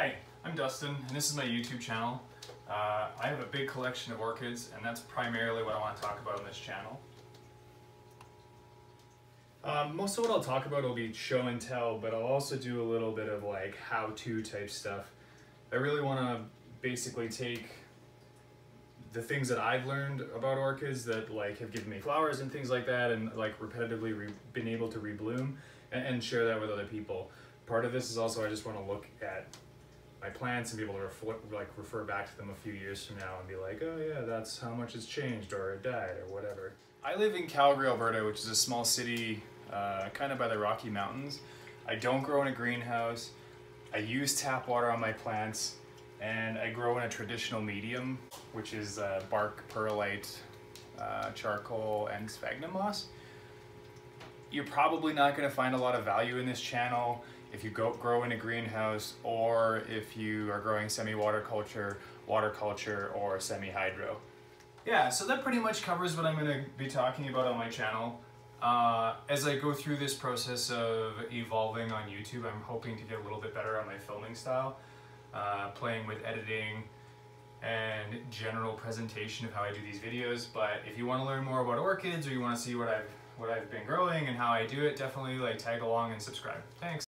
Hi, I'm Dustin, and this is my YouTube channel. Uh, I have a big collection of orchids, and that's primarily what I want to talk about on this channel. Um, most of what I'll talk about will be show and tell, but I'll also do a little bit of like how-to type stuff. I really want to basically take the things that I've learned about orchids that like have given me flowers and things like that, and like repetitively re been able to rebloom, and, and share that with other people. Part of this is also I just want to look at plants and be able to refer, like refer back to them a few years from now and be like, oh yeah, that's how much it's changed or it died or whatever. I live in Calgary, Alberta, which is a small city uh, kind of by the Rocky Mountains. I don't grow in a greenhouse. I use tap water on my plants and I grow in a traditional medium, which is uh, bark, perlite, uh, charcoal, and sphagnum moss. You're probably not going to find a lot of value in this channel if you go grow in a greenhouse or if you are growing semi-water culture, water culture, or semi-hydro. Yeah, so that pretty much covers what I'm going to be talking about on my channel. Uh, as I go through this process of evolving on YouTube, I'm hoping to get a little bit better on my filming style, uh, playing with editing and general presentation of how I do these videos. But if you want to learn more about orchids or you want to see what I've what I've been growing and how I do it, definitely like tag along and subscribe. Thanks.